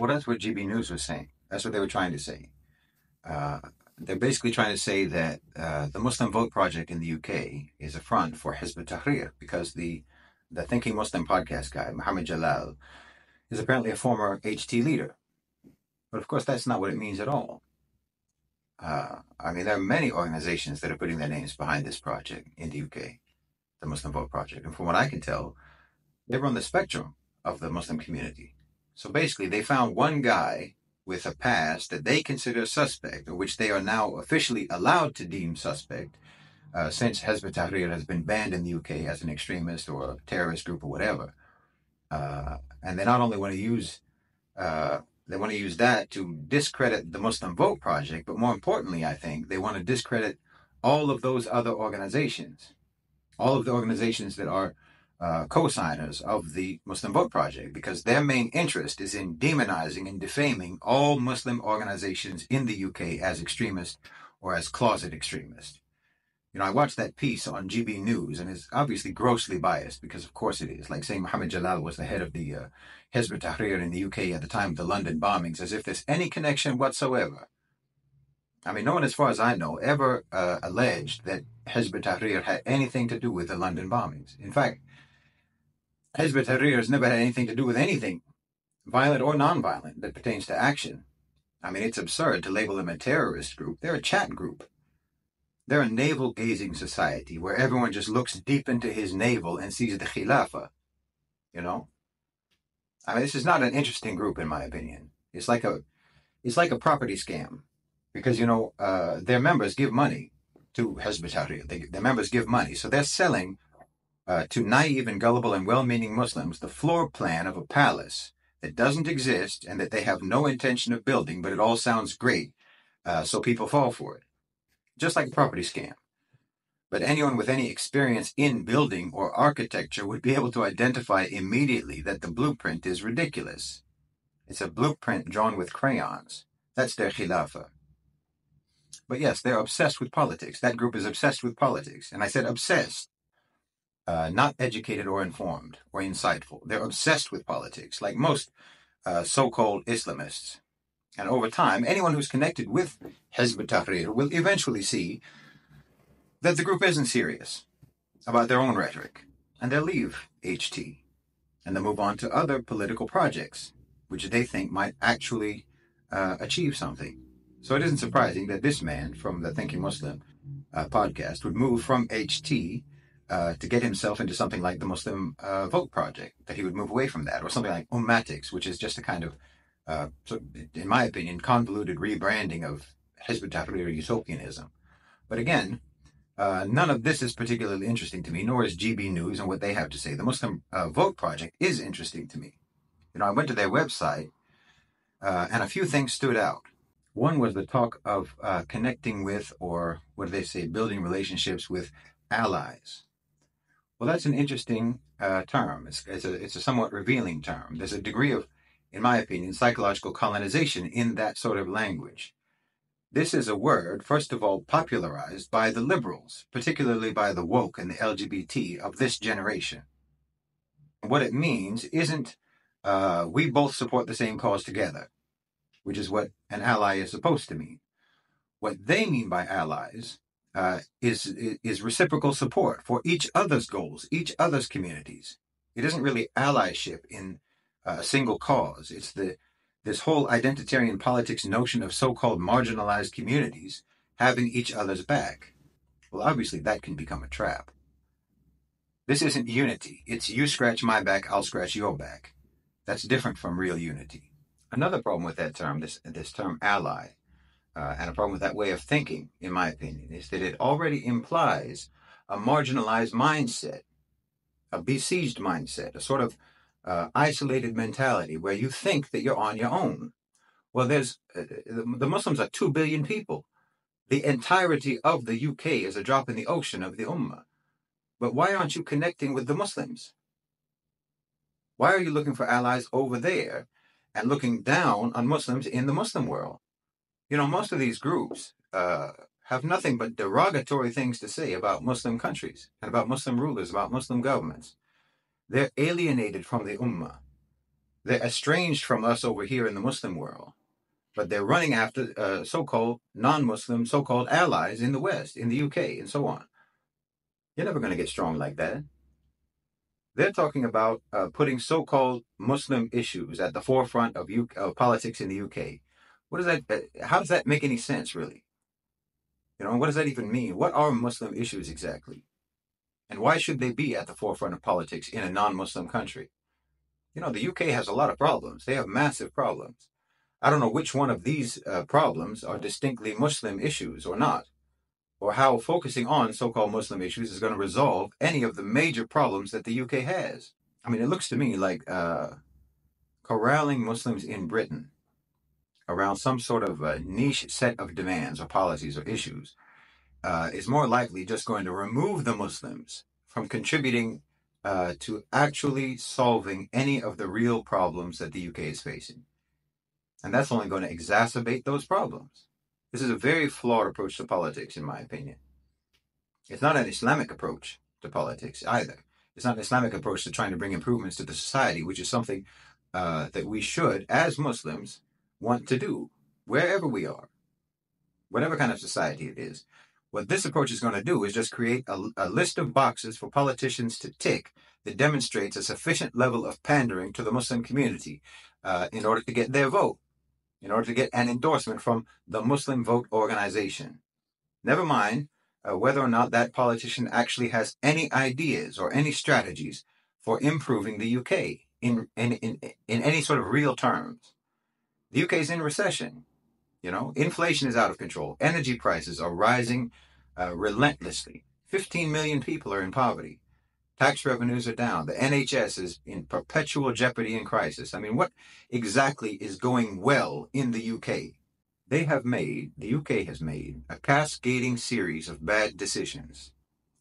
Well, that's what GB News was saying. That's what they were trying to say. Uh, they're basically trying to say that uh, the Muslim Vote Project in the UK is a front for Hizb ut-Tahrir because the the Thinking Muslim podcast guy, Muhammad Jalal, is apparently a former HT leader. But of course, that's not what it means at all. Uh, I mean, there are many organizations that are putting their names behind this project in the UK, the Muslim Vote Project. And from what I can tell, they run the spectrum of the Muslim community. So basically, they found one guy with a past that they consider suspect, or which they are now officially allowed to deem suspect, uh, since Hizb ut-Tahrir has been banned in the UK as an extremist or a terrorist group or whatever. Uh, and they not only want to use uh, they want to use that to discredit the Muslim Vote Project, but more importantly, I think they want to discredit all of those other organizations, all of the organizations that are uh, co-signers of the Muslim Vote Project, because their main interest is in demonizing and defaming all Muslim organizations in the UK as extremist or as closet extremist. You know, I watched that piece on GB News, and it's obviously grossly biased because, of course, it is. Like saying Muhammad Jalal was the head of the uh, Hezb Tahrir in the UK at the time of the London bombings, as if there's any connection whatsoever. I mean, no one, as far as I know, ever uh, alleged that Hezb Tahrir had anything to do with the London bombings. In fact, Hezb Tahrir has never had anything to do with anything, violent or non-violent, that pertains to action. I mean, it's absurd to label them a terrorist group. They're a chat group. They're a navel gazing society where everyone just looks deep into his navel and sees the Khilafah. You know? I mean, this is not an interesting group, in my opinion. It's like a, it's like a property scam, because you know uh, their members give money to Hezb Tahrir. Their members give money, so they're selling uh, to naive and gullible and well-meaning Muslims the floor plan of a palace that doesn't exist and that they have no intention of building, but it all sounds great, uh, so people fall for it just like a property scam. But anyone with any experience in building or architecture would be able to identify immediately that the blueprint is ridiculous. It's a blueprint drawn with crayons. That's their khilafah. But yes, they're obsessed with politics. That group is obsessed with politics. And I said obsessed, uh, not educated or informed or insightful. They're obsessed with politics, like most uh, so called Islamists. And over time, anyone who's connected with Hezb Tahrir will eventually see that the group isn't serious about their own rhetoric, and they'll leave HT and they'll move on to other political projects, which they think might actually uh, achieve something. So it isn't surprising that this man from the Thinking Muslim uh, podcast would move from HT uh, to get himself into something like the Muslim uh, Vote Project, that he would move away from that, or something like Ummatics, which is just a kind of uh, in my opinion, convoluted rebranding of Hizb ut-Tahrir utopianism. But again, uh, none of this is particularly interesting to me, nor is GB News and what they have to say. The Muslim uh, Vote Project is interesting to me. You know, I went to their website, and a few things stood out. One was the talk of connecting with, or what do they say, building relationships with allies. Well, that's an interesting uh, term. It's, it's, a, it's a somewhat revealing term. There's a degree of in my opinion, psychological colonization in that sort of language. This is a word, first of all, popularized by the liberals, particularly by the woke and the LGBT of this generation. What it means isn't uh, we both support the same cause together, which is what an ally is supposed to mean. What they mean by allies uh, is is reciprocal support for each other's goals, each other's communities. It isn't really allyship in a single cause. It's the this whole identitarian politics notion of so-called marginalized communities having each other's back. Well, obviously that can become a trap. This isn't unity. It's you scratch my back, I'll scratch your back. That's different from real unity. Another problem with that term, this this term ally, uh, and a problem with that way of thinking, in my opinion, is that it already implies a marginalized mindset, a besieged mindset, a sort of uh, isolated mentality where you think that you're on your own. Well, there's uh, the Muslims are two billion people. The entirety of the UK is a drop in the ocean of the Ummah. But why aren't you connecting with the Muslims? Why are you looking for allies over there and looking down on Muslims in the Muslim world? You know, most of these groups uh, have nothing but derogatory things to say about Muslim countries and about Muslim rulers, about Muslim governments. They're alienated from the Ummah. They're estranged from us over here in the Muslim world, but they're running after uh, so-called non-Muslim, so-called allies in the West, in the UK, and so on. You're never going to get strong like that. They're talking about uh, putting so-called Muslim issues at the forefront of UK, uh, politics in the UK. What does that? Uh, how does that make any sense, really? You know, what does that even mean? What are Muslim issues exactly? And why should they be at the forefront of politics in a non-Muslim country? You know, the UK has a lot of problems. They have massive problems. I don't know which one of these uh, problems are distinctly Muslim issues or not, or how focusing on so called Muslim issues is going to resolve any of the major problems that the UK has. I mean, it looks to me like uh, corralling Muslims in Britain around some sort of a niche set of demands or policies or issues uh, is more likely just going to remove the Muslims from contributing uh, to actually solving any of the real problems that the UK is facing. And that's only going to exacerbate those problems. This is a very flawed approach to politics, in my opinion. It's not an Islamic approach to politics either. It's not an Islamic approach to trying to bring improvements to the society, which is something uh, that we should, as Muslims, want to do wherever we are, whatever kind of society it is. What this approach is going to do is just create a, a list of boxes for politicians to tick that demonstrates a sufficient level of pandering to the Muslim community uh, in order to get their vote, in order to get an endorsement from the Muslim Vote Organization. Never mind uh, whether or not that politician actually has any ideas or any strategies for improving the UK in, in, in, in any sort of real terms. The UK is in recession. You know, inflation is out of control. Energy prices are rising uh, relentlessly. 15 million people are in poverty. Tax revenues are down. The NHS is in perpetual jeopardy and crisis. I mean, what exactly is going well in the UK? They have made, the UK has made, a cascading series of bad decisions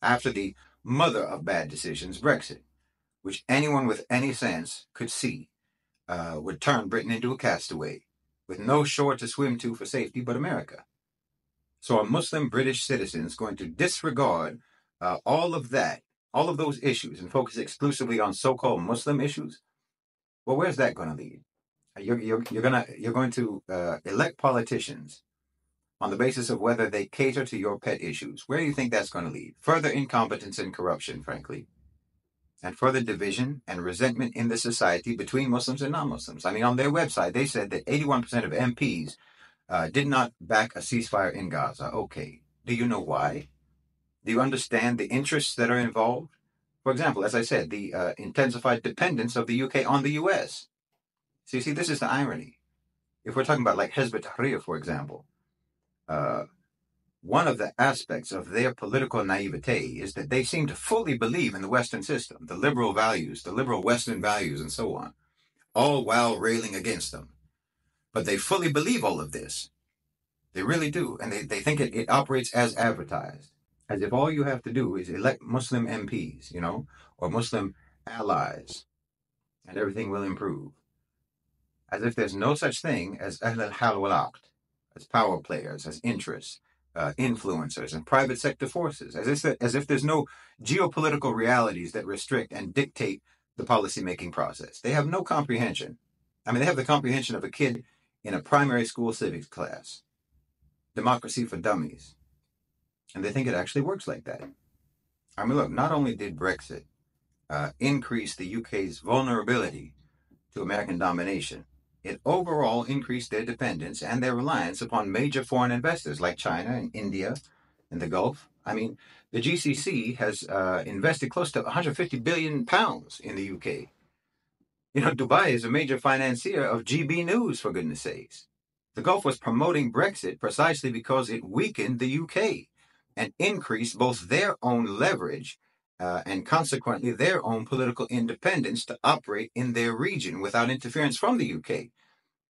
after the mother of bad decisions, Brexit, which anyone with any sense could see uh, would turn Britain into a castaway with no shore to swim to for safety but America. So, are Muslim British citizens going to disregard uh, all of that, all of those issues, and focus exclusively on so called Muslim issues? Well, where's that going to lead? You're, you're, you're, gonna, you're going to uh, elect politicians on the basis of whether they cater to your pet issues. Where do you think that's going to lead? Further incompetence and corruption, frankly and further division and resentment in the society between Muslims and non-Muslims. I mean, on their website, they said that 81% of MPs uh, did not back a ceasefire in Gaza. Okay. Do you know why? Do you understand the interests that are involved? For example, as I said, the uh, intensified dependence of the UK on the US. So you see, this is the irony. If we're talking about like ut-Tahrir, for example, uh, one of the aspects of their political naivete is that they seem to fully believe in the Western system, the liberal values, the liberal Western values, and so on, all while railing against them. But they fully believe all of this. They really do. And they, they think it, it operates as advertised, as if all you have to do is elect Muslim MPs, you know, or Muslim allies, and everything will improve. As if there's no such thing as Ahl al-Hal wal-Aqd, as power players, as interests, uh, influencers and private sector forces, as if, as if there's no geopolitical realities that restrict and dictate the policymaking process. They have no comprehension. I mean, they have the comprehension of a kid in a primary school civics class, democracy for dummies. And they think it actually works like that. I mean, look, not only did Brexit uh, increase the UK's vulnerability to American domination, it overall increased their dependence and their reliance upon major foreign investors like China and India and the Gulf. I mean, the GCC has uh, invested close to 150 billion pounds in the UK. You know, Dubai is a major financier of GB News, for goodness sakes. The Gulf was promoting Brexit precisely because it weakened the UK and increased both their own leverage uh, and consequently their own political independence to operate in their region without interference from the UK.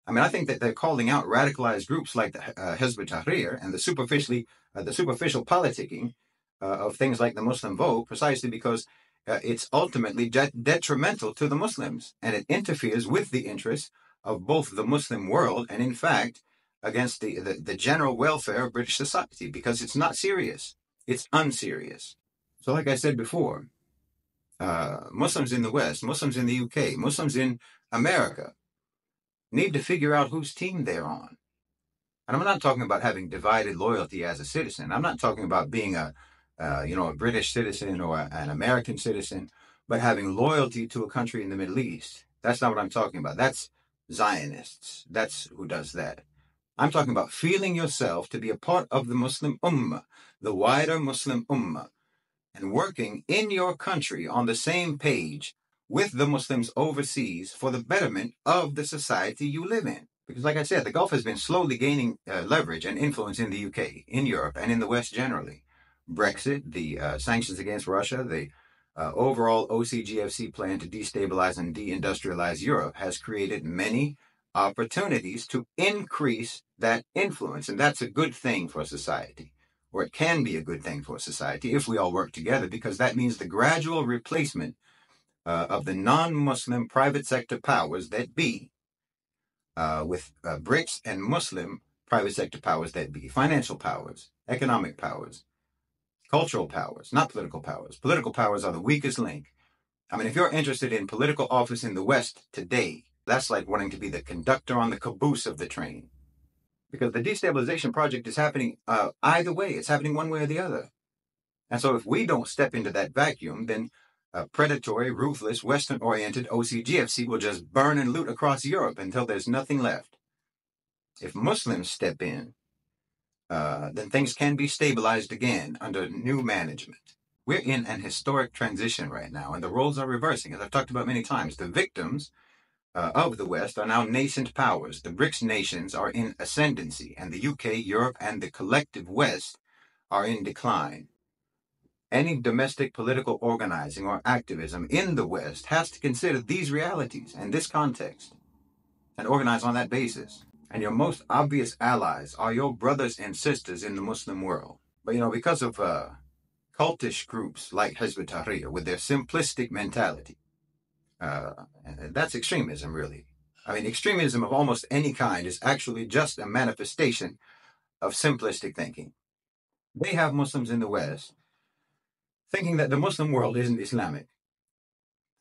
I mean, I think that they're calling out radicalized groups like the uh, Hizb ut-Tahrir and the superficially uh, the superficial politicking uh, of things like the Muslim vote precisely because uh, it's ultimately de- detrimental to the Muslims and it interferes with the interests of both the Muslim world and, in fact, against the, the, the general welfare of British society because it's not serious. It's unserious. So, like I said before, uh, Muslims in the West, Muslims in the UK, Muslims in America need to figure out whose team they're on. And I'm not talking about having divided loyalty as a citizen. I'm not talking about being a, uh, you know, a British citizen or an American citizen, but having loyalty to a country in the Middle East. That's not what I'm talking about. That's Zionists. That's who does that. I'm talking about feeling yourself to be a part of the Muslim Ummah, the wider Muslim Ummah, and working in your country on the same page with the Muslims overseas for the betterment of the society you live in. Because, like I said, the Gulf has been slowly gaining uh, leverage and influence in the UK, in Europe, and in the West generally. Brexit, the uh, sanctions against Russia, the uh, overall OCGFC plan to destabilize and deindustrialize Europe has created many opportunities to increase that influence. And that's a good thing for society, or it can be a good thing for society if we all work together, because that means the gradual replacement uh, of the non Muslim private sector powers that be uh, with uh, BRICS and Muslim private sector powers that be, financial powers, economic powers, cultural powers, not political powers. Political powers are the weakest link. I mean, if you're interested in political office in the West today, that's like wanting to be the conductor on the caboose of the train. Because the destabilization project is happening uh, either way, it's happening one way or the other. And so if we don't step into that vacuum, then a predatory, ruthless, Western oriented OCGFC will just burn and loot across Europe until there's nothing left. If Muslims step in, uh, then things can be stabilized again under new management. We're in an historic transition right now, and the roles are reversing. As I've talked about many times, the victims uh, of the West are now nascent powers. The BRICS nations are in ascendancy, and the UK, Europe, and the collective West are in decline. Any domestic political organizing or activism in the West has to consider these realities and this context and organize on that basis. And your most obvious allies are your brothers and sisters in the Muslim world. But you know, because of uh, cultish groups like ut-Tahrir with their simplistic mentality, uh, that's extremism, really. I mean, extremism of almost any kind is actually just a manifestation of simplistic thinking. They have Muslims in the West thinking that the Muslim world isn't Islamic,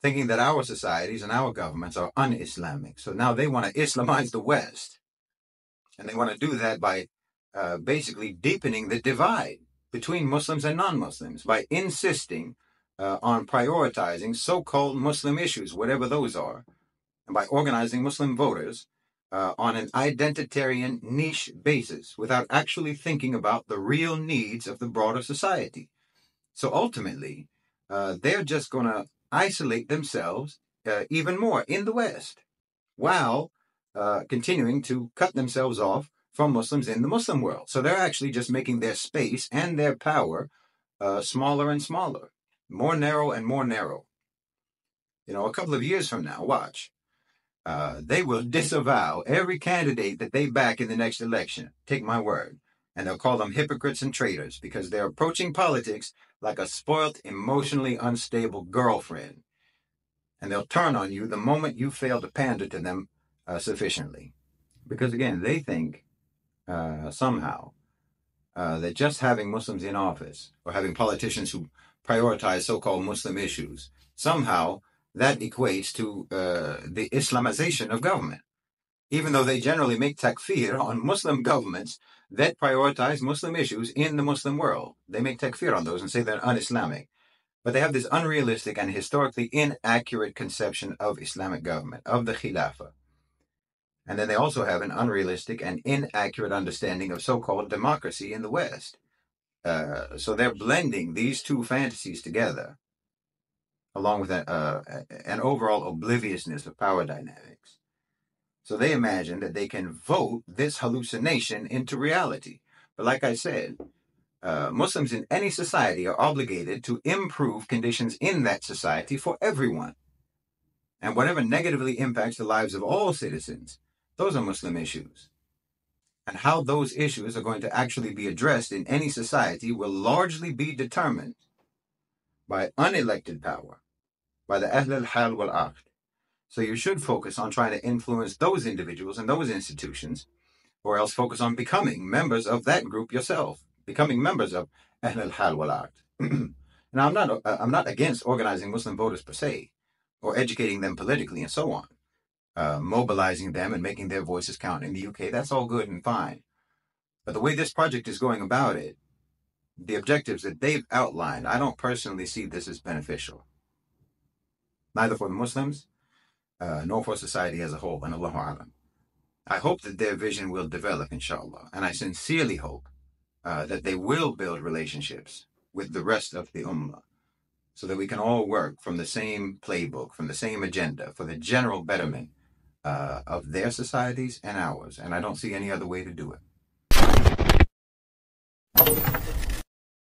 thinking that our societies and our governments are un Islamic. So now they want to Islamize the West. And they want to do that by uh, basically deepening the divide between Muslims and non Muslims by insisting uh, on prioritizing so called Muslim issues, whatever those are, and by organizing Muslim voters uh, on an identitarian niche basis without actually thinking about the real needs of the broader society. So ultimately, uh, they're just going to isolate themselves uh, even more in the West while uh, continuing to cut themselves off from Muslims in the Muslim world. So they're actually just making their space and their power uh, smaller and smaller, more narrow and more narrow. You know, a couple of years from now, watch. Uh, they will disavow every candidate that they back in the next election. Take my word. And they'll call them hypocrites and traitors because they're approaching politics like a spoilt, emotionally unstable girlfriend. And they'll turn on you the moment you fail to pander to them uh, sufficiently. Because again, they think uh, somehow uh, that just having Muslims in office or having politicians who prioritize so called Muslim issues, somehow that equates to uh, the Islamization of government. Even though they generally make takfir on Muslim governments that prioritize Muslim issues in the Muslim world. They make takfir on those and say they're un-Islamic. But they have this unrealistic and historically inaccurate conception of Islamic government, of the Khilafah. And then they also have an unrealistic and inaccurate understanding of so-called democracy in the West. Uh, so they're blending these two fantasies together, along with a, uh, an overall obliviousness of power dynamics. So they imagine that they can vote this hallucination into reality. But like I said, uh, Muslims in any society are obligated to improve conditions in that society for everyone. And whatever negatively impacts the lives of all citizens, those are Muslim issues. And how those issues are going to actually be addressed in any society will largely be determined by unelected power, by the Ahl al-Hal wal-Aqd, so you should focus on trying to influence those individuals and those institutions, or else focus on becoming members of that group yourself, becoming members of Ahl al-Hal wal-Aqd. now, I'm not, I'm not against organizing Muslim voters per se, or educating them politically and so on. Uh, mobilizing them and making their voices count in the UK. That's all good and fine. But the way this project is going about it, the objectives that they've outlined, I don't personally see this as beneficial. Neither for the Muslims, uh, nor for society as a whole. And Allahu Alam. I hope that their vision will develop, inshallah. And I sincerely hope uh, that they will build relationships with the rest of the Ummah so that we can all work from the same playbook, from the same agenda for the general betterment uh, of their societies and ours. And I don't see any other way to do it.